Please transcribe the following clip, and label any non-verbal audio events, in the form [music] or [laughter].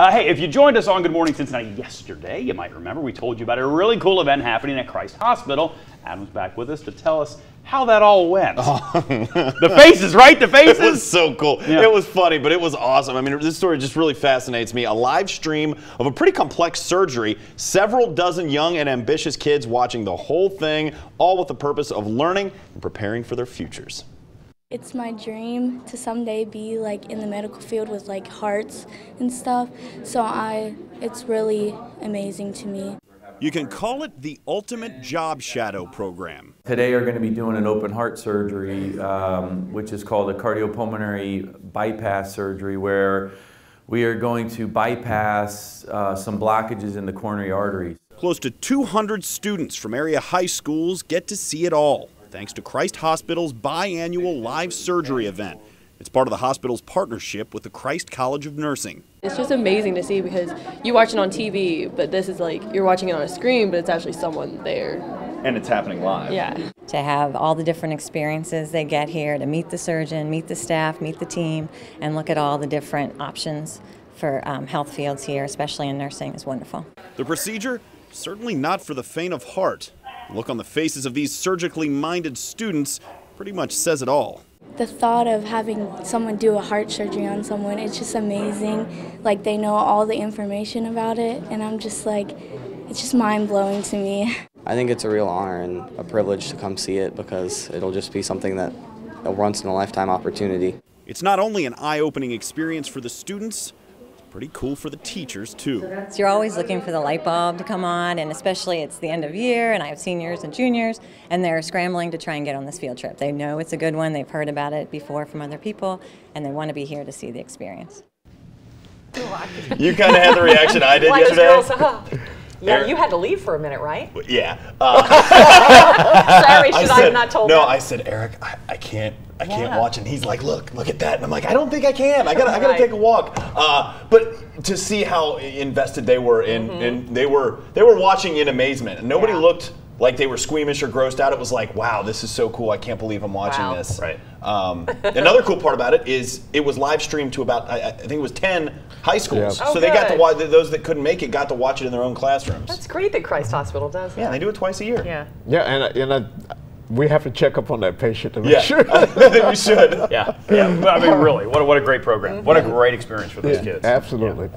Uh, hey, if you joined us on Good Morning Cincinnati yesterday, you might remember we told you about a really cool event happening at Christ Hospital. Adam's back with us to tell us how that all went. the faces, right? The faces. [laughs] It was so cool. Yeah. It was funny, but it was awesome. I mean, this story just really fascinates me. A live stream of a pretty complex surgery, several dozen young and ambitious kids watching the whole thing, all with the purpose of learning and preparing for their futures. It's my dream to someday be like in the medical field with like hearts and stuff. So I it's really amazing to me. You can call it the ultimate job shadow program. Today are going to be doing an open heart surgery, um, which is called a cardiopulmonary bypass surgery, where we are going to bypass uh, some blockages in the coronary arteries. Close to 200 students from area high schools get to see it all, thanks to Christ Hospital's biannual live surgery event. It's part of the hospital's partnership with the Christ College of Nursing. It's just amazing to see because you watch it on TV, but this is like you're watching it on a screen, but it's actually someone there. And it's happening live. Yeah. to have all the different experiences they get here, to meet the surgeon, meet the staff, meet the team, and look at all the different options for um, health fields here, especially in nursing, is wonderful. The procedure? Certainly not for the faint of heart. The look on the faces of these surgically minded students pretty much says it all. The thought of having someone do a heart surgery on someone, it's just amazing. Like they know all the information about it and I'm just like it's just mind blowing to me. [laughs] I think it's a real honor and a privilege to come see it because it'll just be something that a once in a lifetime opportunity. It's not only an eye opening experience for the students, it's pretty cool for the teachers, too. So you're always looking for the light bulb to come on, and especially it's the end of year, and I have seniors and juniors, and they're scrambling to try and get on this field trip. They know it's a good one, they've heard about it before from other people, and they want to be here to see the experience. You kind of had the reaction I did yesterday. Girls, huh? Yeah, Eric- you had to leave for a minute, right? Yeah. [laughs] Uh, Sorry, should I, said, have not told No, them? I said, Eric, I, I can't, I can't watch. And he's like, look, look at that. And I'm like, I don't think I can. I gotta, I gotta take a walk. Uh, but to see how invested they were in, in, they were, they were watching in amazement, and nobody. Yeah. looked like they were squeamish or grossed out. It was like, wow, this is so cool. I can't believe I'm watching Wow. this. Right. Um, another cool part about it is it was live streamed to about, I, I think it was 10 high schools. Yeah. Oh, so they got to watch. Those that couldn't make it got to watch it in their own classrooms. That's great that Christ Hospital does that. yeah, they do it twice a year. Yeah. Yeah, and, and I, we have to check up on that patient to make Yeah, sure. I [laughs] think we should. [laughs] Yeah, yeah. I mean, really, what a, what a great program. What a great experience for those kids. Absolutely.